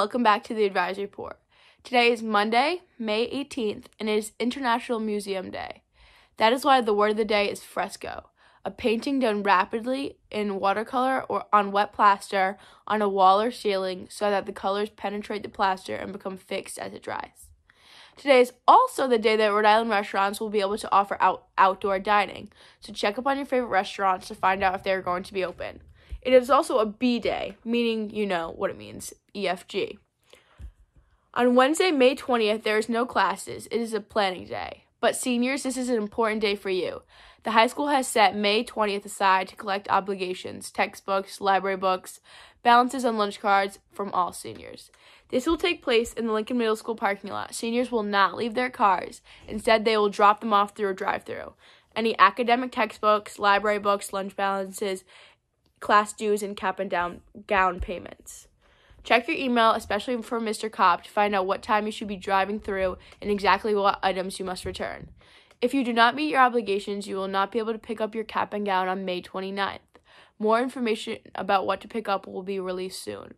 welcome back to the Advisory Report. Today is Monday, May 18th, and it is International Museum Day. That is why the word of the day is fresco, a painting done rapidly in watercolor or on wet plaster on a wall or ceiling so that the colors penetrate the plaster and become fixed as it dries. Today is also the day that Rhode Island restaurants will be able to offer out- outdoor dining, so check up on your favorite restaurants to find out if they are going to be open. It is also a B day, meaning you know what it means EFG. On Wednesday, May 20th, there is no classes. It is a planning day. But seniors, this is an important day for you. The high school has set May 20th aside to collect obligations, textbooks, library books, balances on lunch cards from all seniors. This will take place in the Lincoln Middle School parking lot. Seniors will not leave their cars. Instead, they will drop them off through a drive through. Any academic textbooks, library books, lunch balances, class dues, and cap and down gown payments. Check your email, especially for Mr. Kopp, to find out what time you should be driving through and exactly what items you must return. If you do not meet your obligations, you will not be able to pick up your cap and gown on May 29th. More information about what to pick up will be released soon.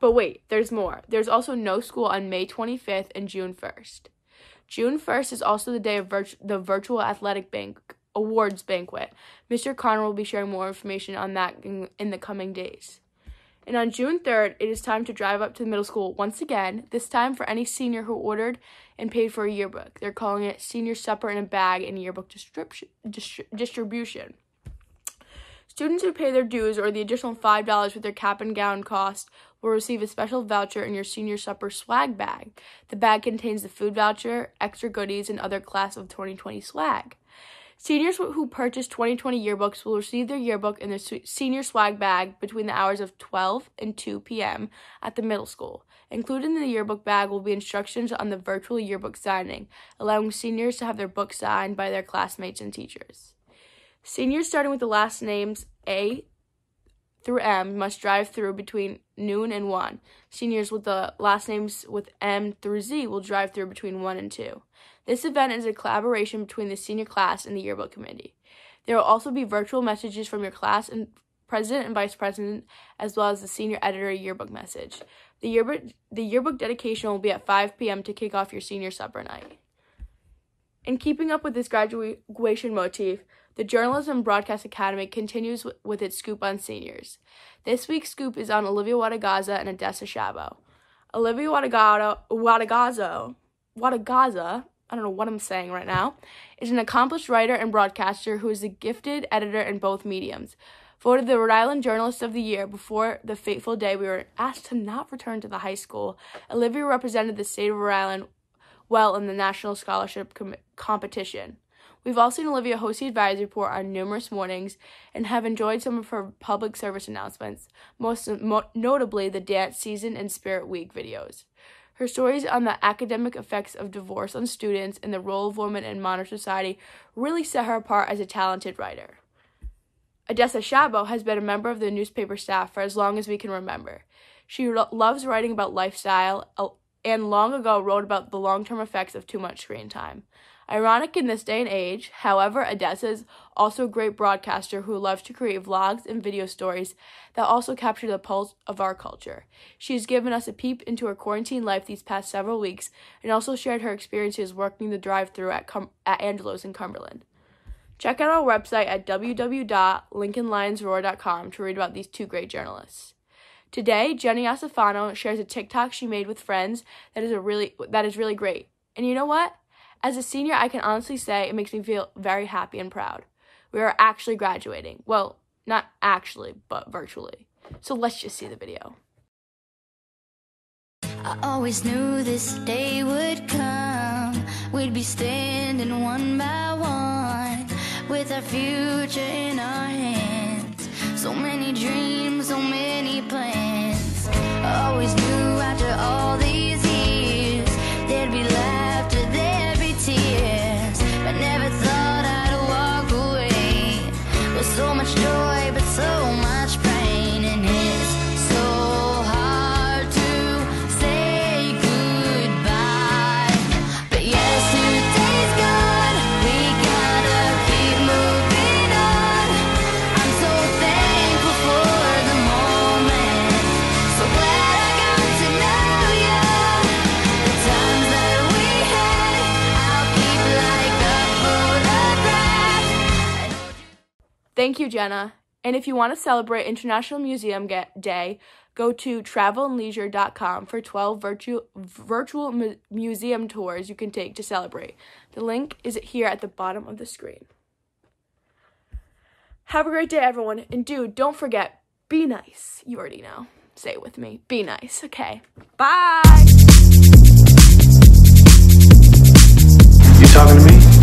But wait, there's more. There's also no school on May 25th and June 1st. June 1st is also the day of the virtual athletic bank awards banquet. Mr. Connor will be sharing more information on that in, in the coming days. And on June 3rd, it is time to drive up to the middle school once again, this time for any senior who ordered and paid for a yearbook. They're calling it Senior Supper in a Bag and Yearbook distribution. distribution. Students who pay their dues or the additional $5 with their cap and gown cost will receive a special voucher in your senior supper swag bag. The bag contains the food voucher, extra goodies, and other class of 2020 swag. Seniors who purchase 2020 yearbooks will receive their yearbook in their senior swag bag between the hours of 12 and 2 p.m. at the middle school. Included in the yearbook bag will be instructions on the virtual yearbook signing, allowing seniors to have their book signed by their classmates and teachers. Seniors starting with the last names A through M must drive through between noon and 1. Seniors with the last names with M through Z will drive through between 1 and 2. This event is a collaboration between the senior class and the yearbook committee. There will also be virtual messages from your class and president and vice president, as well as the senior editor yearbook message. The yearbook, the yearbook dedication will be at 5 p.m. to kick off your senior supper night. In keeping up with this graduation motif, the Journalism Broadcast Academy continues with its scoop on seniors. This week's scoop is on Olivia Wadagaza and Odessa Shabo. Olivia Wadagaza, Wadagaza, Wadagaza, I don't know what I'm saying right now, is an accomplished writer and broadcaster who is a gifted editor in both mediums. Voted the Rhode Island Journalist of the Year before the fateful day we were asked to not return to the high school, Olivia represented the state of Rhode Island well in the National Scholarship com- Competition. We've all seen Olivia host the advisory report on numerous mornings and have enjoyed some of her public service announcements, most mo- notably the Dance Season and Spirit Week videos. Her stories on the academic effects of divorce on students and the role of women in modern society really set her apart as a talented writer. Odessa Shabo has been a member of the newspaper staff for as long as we can remember. She lo- loves writing about lifestyle and long ago wrote about the long term effects of too much screen time. Ironic in this day and age, however, Odessa is also a great broadcaster who loves to create vlogs and video stories that also capture the pulse of our culture. She has given us a peep into her quarantine life these past several weeks and also shared her experiences working the drive through at, Com- at Angelo's in Cumberland. Check out our website at www.lincolnlionsroar.com to read about these two great journalists. Today, Jenny Asafano shares a TikTok she made with friends that is a really that is really great. And you know what? As a senior, I can honestly say it makes me feel very happy and proud. We are actually graduating. Well, not actually, but virtually. So let's just see the video. I always knew this day would come. We'd be standing one by one with our future in our hands. So many dreams, so many plans. Always knew after all Thank you, Jenna. And if you want to celebrate International Museum Day, go to travelandleisure.com for 12 virtual virtual mu- museum tours you can take to celebrate. The link is here at the bottom of the screen. Have a great day, everyone. And dude, don't forget, be nice. You already know. Say it with me. Be nice. Okay. Bye. You talking to me?